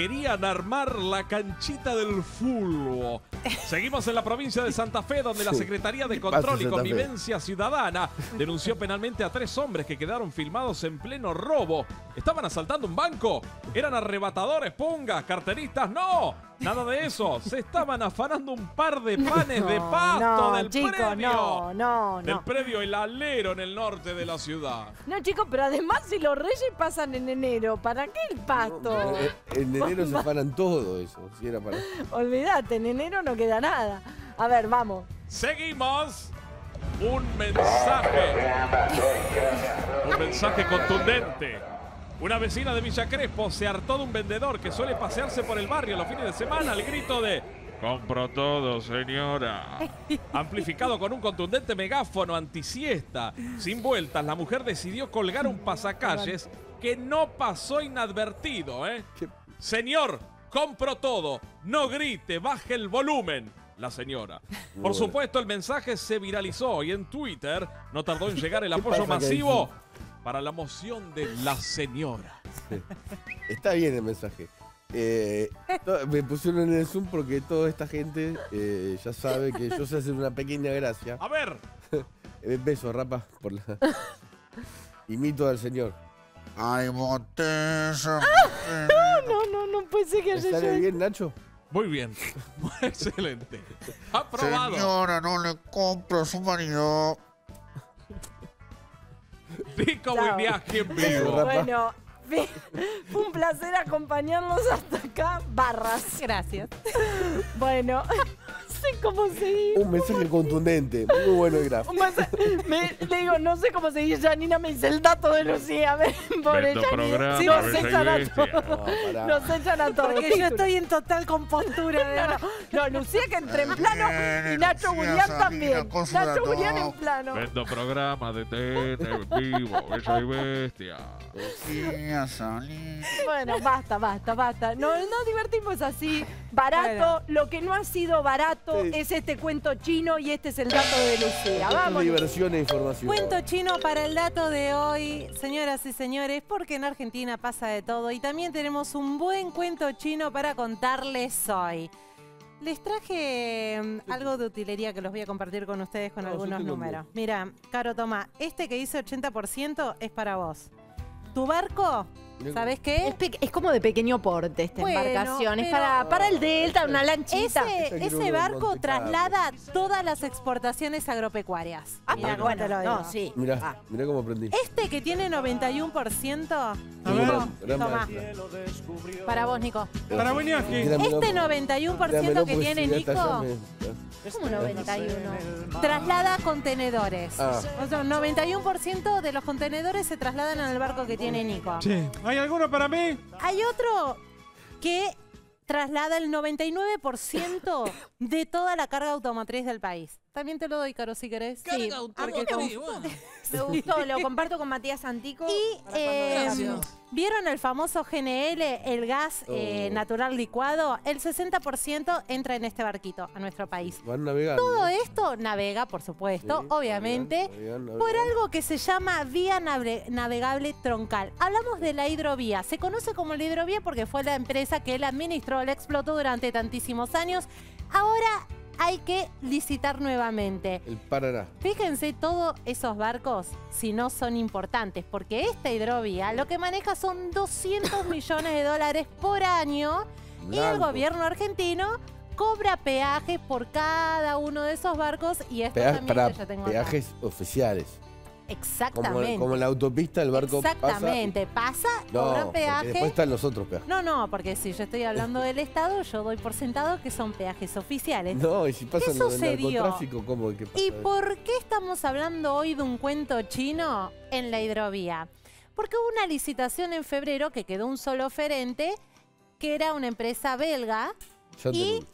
Querían armar la canchita del fútbol. Seguimos en la provincia de Santa Fe, donde la. Secretaría de ¿Qué pasa en Control y? Convivencia Ciudadana denunció penalmente a tres hombres que quedaron filmados en pleno robo. ¿Estaban asaltando un banco? ¿Eran arrebatadores, pungas, carteristas? ¡No! Nada de eso. Se estaban afanando un par de panes de pasto no, del chicos, predio. no, no, Del no. predio El Alero en el norte de la ciudad. No, chicos, pero además si los reyes pasan en enero, ¿para qué el pasto? Eh, En [LAUGHS] enero se paran todo eso. Si era para... Olvídate, en enero no queda nada. A ver, vamos. Seguimos. Un mensaje. Un mensaje contundente. Una vecina de Villa Crespo se hartó de un vendedor que suele pasearse por el barrio los fines de semana al grito de Compro todo, señora. [LAUGHS] Amplificado con un contundente megáfono antisiesta. Sin vueltas, la mujer decidió colgar un pasacalles que no pasó inadvertido, ¿eh? Señor, compro todo. No grite, baje el volumen. La señora. Por supuesto, el mensaje se viralizó y en Twitter no tardó en llegar el [LAUGHS] ¿Qué apoyo masivo para la moción de la señora. [LAUGHS] Está bien el mensaje. Eh, me pusieron en el Zoom porque toda esta gente eh, ya sabe que yo sé hacer una pequeña gracia. A ver, [LAUGHS] Eh, beso, rapa, por la... [LAUGHS] Imito al señor. Ay, botella. No, no, no puede ser que ¿Me haya sale bien, Nacho? muy bien. Excelente. Aprobado. Señora, no le compro a su marido. Nico Chao. Wiñaski en vivo. Bueno. [LAUGHS] Fue un placer acompañarlos hasta acá. Barras. Gracias. Bueno, no sé cómo seguir. Un mensaje contundente. Muy bueno el graf. Me- le digo, no sé cómo seguir. Janina me dice el dato de Lucía. Ven, Pobre Janina. Sí, nos echan a todos. No. Nos echan a todos. Porque yo estoy en total compostura. No, verdad. no, no, Lucía que entra en plano y Nacho Julián también. Nacho Julián en plano. Vendo programa de en vivo, bella y bestia. Lucía, salí. Bueno, basta, basta, basta. No, no divertimos así. Barato, lo que no ha sido barato Es este cuento chino y este es el dato de Lucía. Vamos. diversión e información. Cuento chino para el dato de hoy, señoras y señores, porque en Argentina pasa de todo y también tenemos un buen cuento chino para contarles hoy. Les traje mm, algo de utilería que los voy a compartir con ustedes con No, algunos números. Mira, Caro, toma, este que dice 80% es para vos. Tu barco, ¿sabes Es, qué? pe- es como de pequeño porte esta Bueno, embarcación. Es pero- para, para el Delta, una lanchita. Ese, barco Monte Carlo. traslada todas las exportaciones agropecuarias. Ah, Mirá bueno, cómo te lo digo. no, sí. Mirá, Ah. mirá cómo aprendí. Este que tiene 91%, A ver. Nico, Gran toma, maestra. para vos, Nico. Para Buñaski. Dígamelo, Este 91% que pues, tiene si esta ya Nico me- ¿Cómo 91? traslada contenedores. Ah. O sea, 91% de los contenedores se trasladan en el barco que tiene Nico. Sí. ¿Hay alguno para mí? Hay otro que traslada el 99% de toda la carga automotriz del país. También te lo doy, Caro, si querés. Sí, porque como- [LAUGHS] me gustó, lo comparto con Matías Antico. Y eh. ¿vieron el famoso GNL, el gas eh, Oh. natural licuado? El 60% entra en este barquito a nuestro país. Van navegando. Todo esto navega, por supuesto, Sí, obviamente, navegan, navegan, por algo que se llama vía nave- navegable troncal. Hablamos de la hidrovía. Se conoce como la hidrovía porque fue la empresa que la administró, la explotó durante tantísimos años. Ahora hay que licitar nuevamente. El Paraná. Fíjense todos esos barcos si no son importantes, porque esta hidrovía lo que maneja son 200 [LAUGHS] millones de dólares por año y el gobierno argentino cobra peaje por cada uno de esos barcos y esto Pea- también para que yo tengo acá. peajes oficiales. Exactamente. como en la autopista el barco Exactamente. Pasa, pasa. No, peaje. después están los otros peajes. No, no, porque si yo estoy hablando del Estado, yo doy por sentado que son peajes oficiales. No, y si pasan lo del narcotráfico, ¿cómo? ¿Qué pasa? ¿Y por qué estamos hablando hoy de un cuento chino en la hidrovía? Porque hubo una licitación en febrero que quedó un solo oferente, que era una empresa belga, Ya y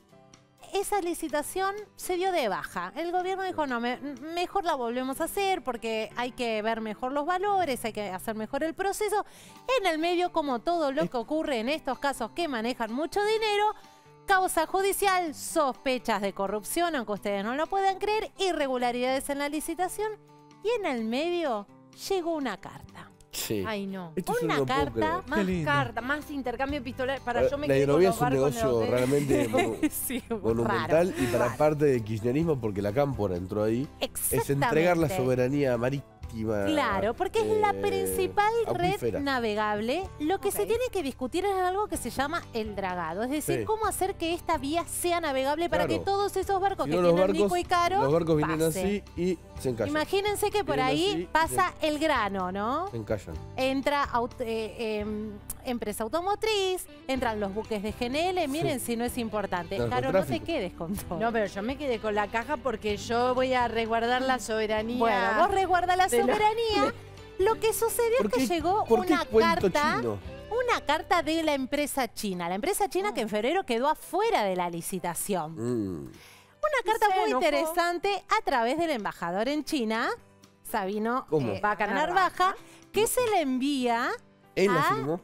esa licitación se dio de baja. El gobierno dijo, no, me- mejor la volvemos a hacer porque hay que ver mejor los valores, hay que hacer mejor el proceso. En el medio, como todo lo que ocurre en estos casos que manejan mucho dinero, causa judicial, sospechas de corrupción, aunque ustedes no lo puedan creer, irregularidades en la licitación y en el medio llegó una carta. Sí. Ay, no. Esto una no carta. Más carta, más intercambio epistolar. Para La- yo me la hidrovía es un negocio hotel. realmente [LAUGHS] sí, monumental [LAUGHS] raro. y para parte del kirchnerismo, porque la cámpora entró ahí, es entregar la soberanía Claro, porque es la eh, principal acuífera. red navegable. Lo que se tiene que discutir es algo que se llama el dragado. Es decir, Sí. cómo hacer que esta vía sea navegable para que todos esos barcos Si que no, tienen barcos, Nico y Caro los barcos vienen así y se encallan. Imagínense que por Vienen ahí pasa el grano, ¿no? Se encallan. Entra eh, em, empresa automotriz, entran los buques de GNL. Miren si no es importante. Caro, no te quedes con todo. No, pero yo me quedé con la caja porque yo voy a resguardar la soberanía. Bueno, vos resguarda la lo- soberanía. [LAUGHS] Lo que sucedió ¿Por es que llegó ¿Por qué una carta, chino? una carta de la empresa china, la empresa china que en febrero quedó afuera de la licitación. Mm. Una carta muy enojó. interesante a través del embajador en China, Sabino eh, Narvaja, que se le envía ¿Él la a firmó?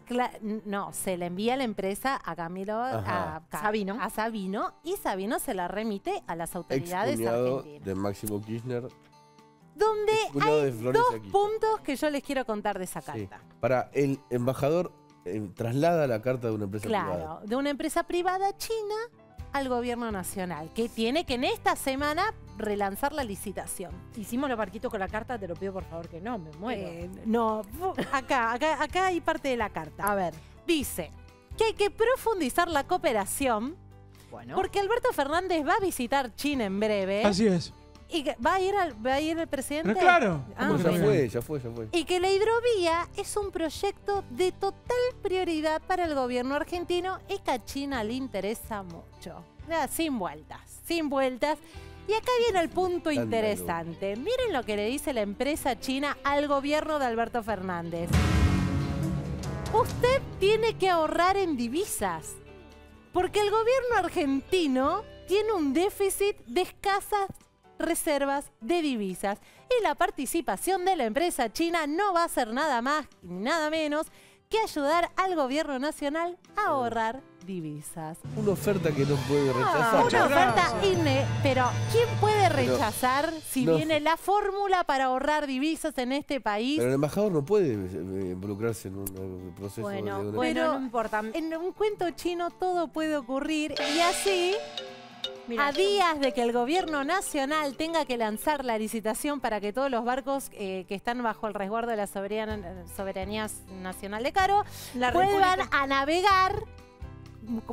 No, se le envía a la empresa a Camilo a Sabino. a Sabino y Sabino se la remite a las autoridades cuñado argentinas. de Máximo Kirchner. Donde hay dos puntos que yo les quiero contar de esa Sí. carta. Para el embajador eh, traslada la carta de una empresa Claro, privada. de una empresa privada china al gobierno nacional, que tiene que en esta semana relanzar la licitación. Hicimos los barquitos con la carta, te lo pido por favor que no, me muero. Eh, no, acá, acá, acá hay parte de la carta. a ver, Dice que hay que profundizar la cooperación bueno. porque Alberto Fernández va a visitar China en breve Así es. Y que va a ir al, va a ir el presidente. Pero claro. Ah, Como ya bueno. fue, ya fue, ya fue. Y que la hidrovía es un proyecto de total prioridad para el gobierno argentino y que a China le interesa mucho. Sin vueltas, sin vueltas. Y acá viene el punto interesante. Miren lo que le dice la empresa china al gobierno de Alberto Fernández. Usted tiene que ahorrar en divisas. Porque el gobierno argentino tiene un déficit de escasas reservas de divisas. Y la participación de la empresa china no va a ser nada más ni nada menos que ayudar al gobierno nacional a ahorrar divisas. Una oferta que no puede rechazar. Ah, Una oferta INE, pero ¿quién puede Pero- rechazar si no. viene la fórmula para ahorrar divisas en este país? Pero el embajador no puede eh, involucrarse en un proceso Bueno, de una- bueno, Pero- no importa. En un cuento chino todo puede ocurrir y así, a días de que el gobierno nacional tenga que lanzar la licitación para que todos los barcos eh, que están bajo el resguardo de la soberanía, soberanía nacional de Caro la vuelvan República- a navegar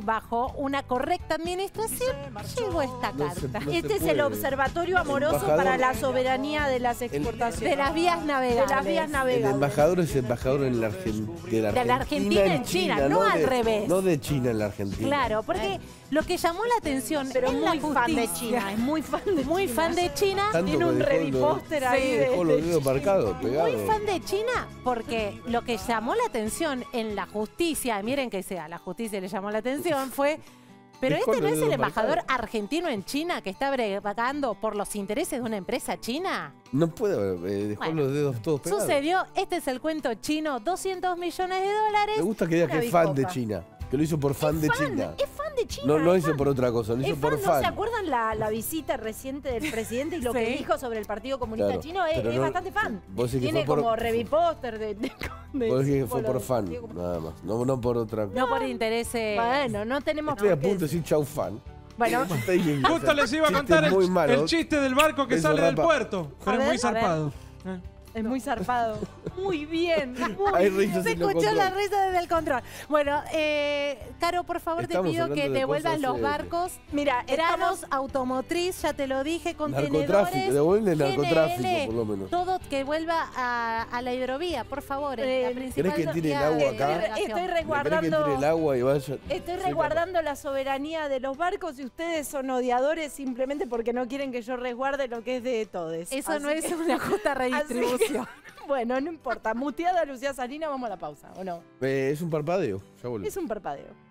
bajo una correcta administración, llegó esta No se- carta. no Este es el Observatorio Amoroso para la Soberanía de las Exportaciones. De las vías De navegables. las vías El embajador es embajador en la Argen- de la De la Argentina en China, no al de- revés. No de China en la Argentina. Claro, porque lo que llamó la atención Pero en la muy fan de China. Es muy fan de muy China. fan de China, Tanto Tiene un revipóster ahí de- Dejó los de dedos marcados, pegados. muy fan de China, porque lo que llamó la atención en la justicia, miren que sea, la justicia le llamó la atención, [LAUGHS] fue. Pero este no es el embajador argentino en China que está bregando por los intereses de una empresa china. No puede, eh, dejó Bueno, los dedos todos pegados. Sucedió, este es el cuento chino, 200 millones de dólares. Me gusta que diga que es fan de. China. Que lo hizo por fan de China. Es fan de China. No lo es hizo fan. por otra cosa, lo hizo Es por fan, ¿no se acuerdan la, la visita reciente del presidente y lo que Sí. dijo sobre el Partido Comunista Claro, Chino? Es, pero es no- bastante fan. vos que Tiene fue por- como revipóster de, de, de Vos decís que fue por fan, nada más. No, no por otra cosa. No por intereses. Bueno, no tenemos Estoy a punto de decir chau fan. Bueno, [LAUGHS] Justo les iba a contar el, chiste del barco que Eso sale del puerto. Pero ver, es muy a ver. zarpado. Eh. es muy zarpado. Muy bien. [LAUGHS] muy Hay bien. risas Se los escuchó la controles. risa desde el control. Bueno, eh, Caro, por favor, Estamos te pido hablando que de devuelvas cosas los serias. barcos. Mira, estamos... automotriz, ya te lo dije, contenedores. Devuelve el narcotráfico, GNL, por lo menos. Todo que vuelva a, a la hidrovía, por favor. eh, la Eh, principal ¿Querés que tire el vía agua de acá? navegación. Estoy ¿Me querés que resguardando... tire el agua y vaya? Estoy Sí, resguardando la soberanía de los barcos y ustedes son odiadores simplemente porque no quieren que yo resguarde lo que es de todos. Eso Así no es una justa [LAUGHS] así [LAUGHS] bueno, no importa. Muteada Lucía Salina, vamos a la pausa, ¿o no? Eh, es un parpadeo, ya vuelvo. Es un parpadeo.